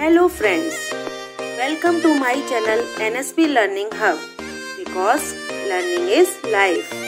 Hello friends, welcome to my channel NSP Learning Hub because learning is life.